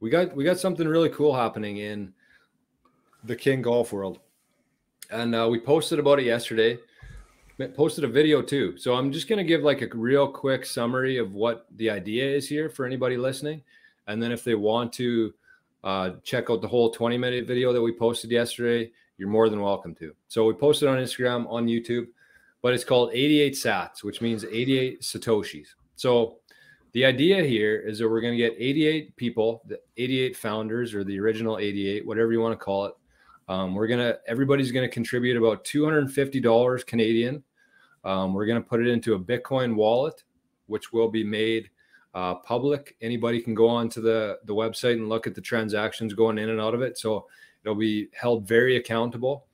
we got we got something really cool happening in the King Golf world, and uh, we posted about it yesterday. Posted a video too, so I'm just gonna give like a real quick summary of what the idea is here for anybody listening, and then if they want to uh, check out the whole 20 minute video that we posted yesterday, you're more than welcome to. So we posted on Instagram, on YouTube, but it's called 88 Sats, which means 88 Satoshis. So the idea here is that we're going to get 88 people, the 88 founders or the original 88, whatever you want to call it. Um, we're going to, everybody's going to contribute about $250 Canadian. Um, we're going to put it into a Bitcoin wallet, which will be made uh, public. Anybody can go onto the, the website and look at the transactions going in and out of it. So it'll be held very accountable.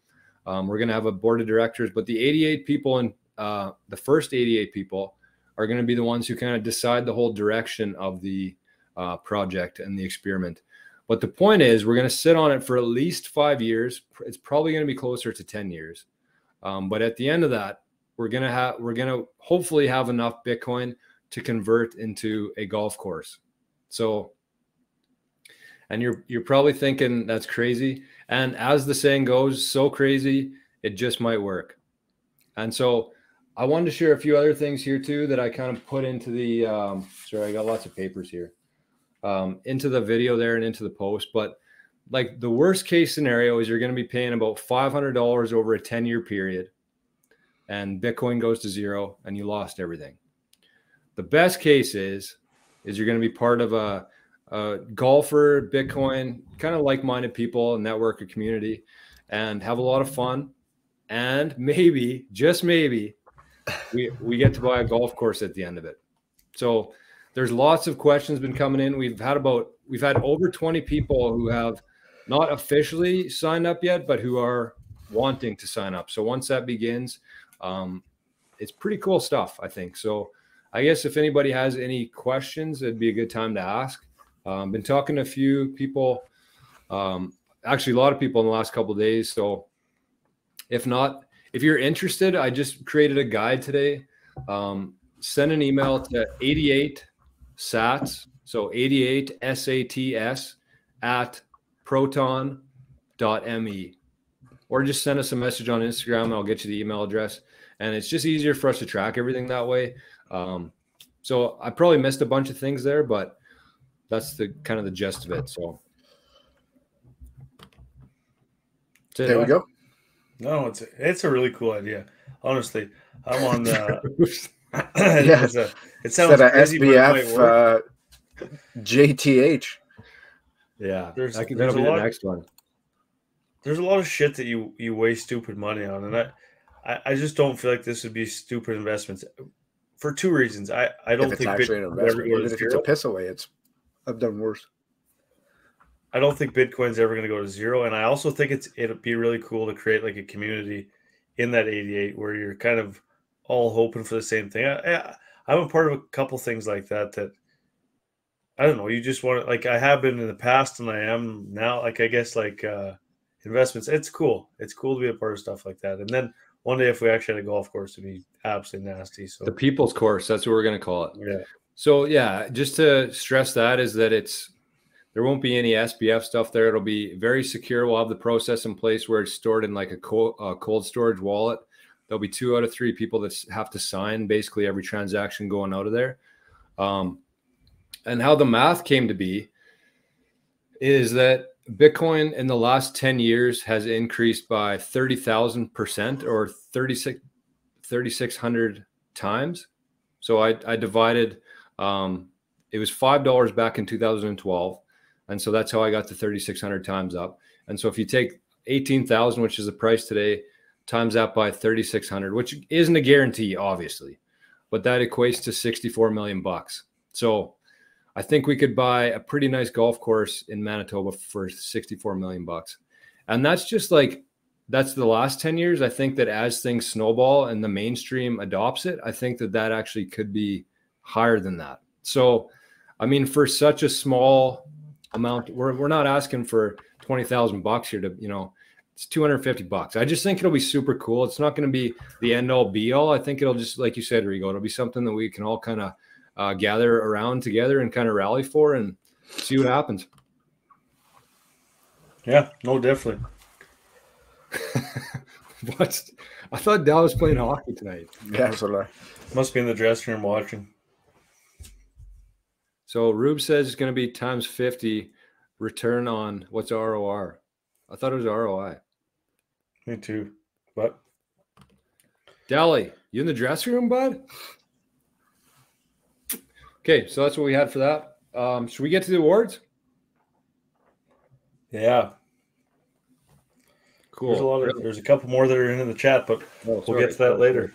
Um, we're going to have a board of directors, but the 88 people and uh, the first 88 people are going to be the ones who kind of decide the whole direction of the uh, project and the experiment. But the point is, we're going to sit on it for at least five years. It's probably going to be closer to 10 years. Um, but at the end of that, we're going to have, we're going to hopefully have enough Bitcoin to convert into a golf course. So, and you're, you're probably thinking that's crazy. And as the saying goes, so crazy, it just might work. And so I wanted to share a few other things here too that I kind of put into the. Um, sorry, I got lots of papers here. Um, into the video there and into the post, but like the worst case scenario is you're going to be paying about five hundred dollars over a ten year period, and Bitcoin goes to zero and you lost everything. The best case is is you're going to be part of a, a golfer, Bitcoin, kind of like minded people, network, a community, and have a lot of fun, and maybe just maybe we we get to buy a golf course at the end of it. So there's lots of questions been coming in. We've had about we've had over 20 people who have not officially signed up yet, but who are wanting to sign up. So once that begins, um, it's pretty cool stuff, I think. So I guess if anybody has any questions, it'd be a good time to ask. Um, been talking to a few people, um, actually a lot of people in the last couple days. So if not, if you're interested, I just created a guide today. Um, send an email to 88 sats, so 88 sats at proton.me, or just send us a message on Instagram and I'll get you the email address. And it's just easier for us to track everything that way. Um, so I probably missed a bunch of things there, but that's the kind of the gist of it. So there we go. No, it's it's a really cool idea. Honestly, I'm on the. yeah. A, it sounds like SBF uh, JTH. Yeah, there's, I can, there's that'll be the next one. There's a lot of shit that you you waste stupid money on, and I I, I just don't feel like this would be stupid investments for two reasons. I I don't think actually an investment, even if it's a piss away, it's I've done worse. I don't think Bitcoin's ever going to go to zero, and I also think it's it'd be really cool to create like a community in that 88 where you're kind of all hoping for the same thing. I, I, am a part of a couple things like that that I don't know. You just want to like I have been in the past, and I am now. Like I guess like uh investments. It's cool. It's cool to be a part of stuff like that. And then one day, if we actually had a golf course, it'd be absolutely nasty. So the people's course. That's what we're going to call it. Yeah. So yeah, just to stress that is that it's there won't be any SBF stuff there. It'll be very secure. We'll have the process in place where it's stored in like a cold, cold storage wallet. There'll be two out of three people that have to sign basically every transaction going out of there. Um, and how the math came to be is that Bitcoin in the last 10 years has increased by 30,000% or 36, 3,600 times. So I, I divided, um, it was $5 back in 2012. And so that's how I got to 3,600 times up. And so if you take 18,000, which is the price today, times that by 3,600, which isn't a guarantee, obviously, but that equates to 64 million bucks. So I think we could buy a pretty nice golf course in Manitoba for 64 million bucks. And that's just like, that's the last 10 years. I think that as things snowball and the mainstream adopts it, I think that that actually could be higher than that. So, I mean, for such a small amount. We're, we're not asking for 20,000 bucks here to, you know, it's 250 bucks. I just think it'll be super cool. It's not going to be the end all be all. I think it'll just, like you said, Rigo, it'll be something that we can all kind of uh, gather around together and kind of rally for and see what happens. Yeah, no, definitely. what? I thought Dal was playing hockey tonight. Yeah, so I. Must be in the dressing room watching. So Rube says it's going to be times 50 return on what's ROR? I thought it was ROI. Me too. What? Dally, you in the dressing room, bud? Okay, so that's what we had for that. Um, should we get to the awards? Yeah. Cool. There's a lot of there's a couple more that are in the chat, but oh, we'll get to that later.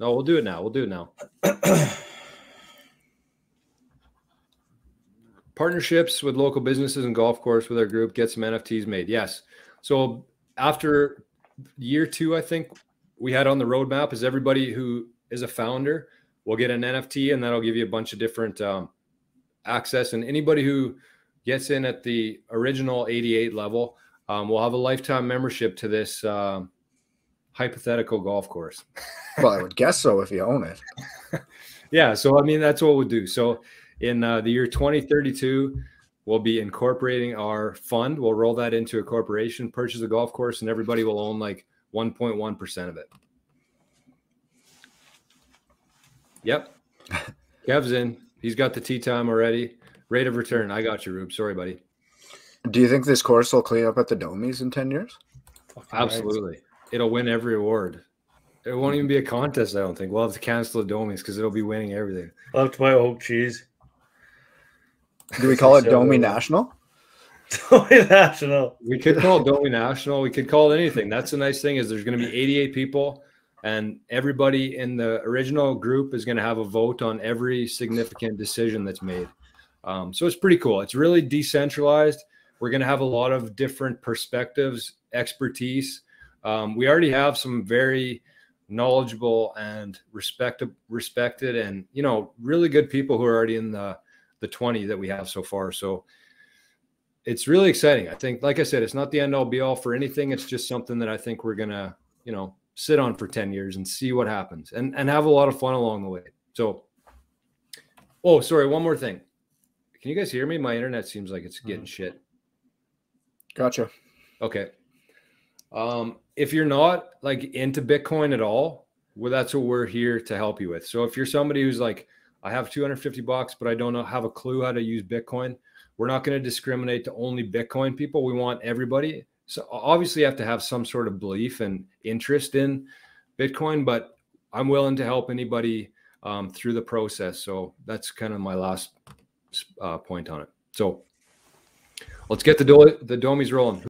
No, we'll do it now. We'll do it now. Partnerships with local businesses and golf course with our group, get some NFTs made. Yes. So after year two, I think we had on the roadmap is everybody who is a founder will get an NFT, and that'll give you a bunch of different um, access. And anybody who gets in at the original 88 level um, will have a lifetime membership to this um, hypothetical golf course. well, I would guess so if you own it. yeah. So, I mean, that's what we'll do. So, in uh, the year 2032, we'll be incorporating our fund. We'll roll that into a corporation, purchase a golf course, and everybody will own like 1.1% of it. Yep. Kev's in. He's got the tee time already. Rate of return. I got you, Rube. Sorry, buddy. Do you think this course will clean up at the Domies in 10 years? Absolutely. It'll win every award. It won't even be a contest, I don't think. We'll have to cancel the Domies because it'll be winning everything. I'll have to buy oak cheese. Do we call it Domi National? Domi National. We could call it Domi National. We could call it anything. That's the nice thing is there's going to be 88 people and everybody in the original group is going to have a vote on every significant decision that's made. Um, so it's pretty cool. It's really decentralized. We're going to have a lot of different perspectives, expertise. Um, we already have some very knowledgeable and respected, respected, and you know, really good people who are already in the the 20 that we have so far. So it's really exciting. I think, like I said, it's not the end all be all for anything. It's just something that I think we're gonna, you know, sit on for 10 years and see what happens and, and have a lot of fun along the way. So, oh, sorry, one more thing. Can you guys hear me? My internet seems like it's getting mm-hmm. shit. Gotcha. Okay. Um, if you're not like into Bitcoin at all, well, that's what we're here to help you with. So if you're somebody who's like, I have 250 bucks, but I don't know have a clue how to use Bitcoin, we're not going to discriminate to only Bitcoin people. We want everybody so obviously you have to have some sort of belief and interest in Bitcoin, but I'm willing to help anybody um, through the process. So that's kind of my last uh, point on it. So let's get the do- the domies rolling.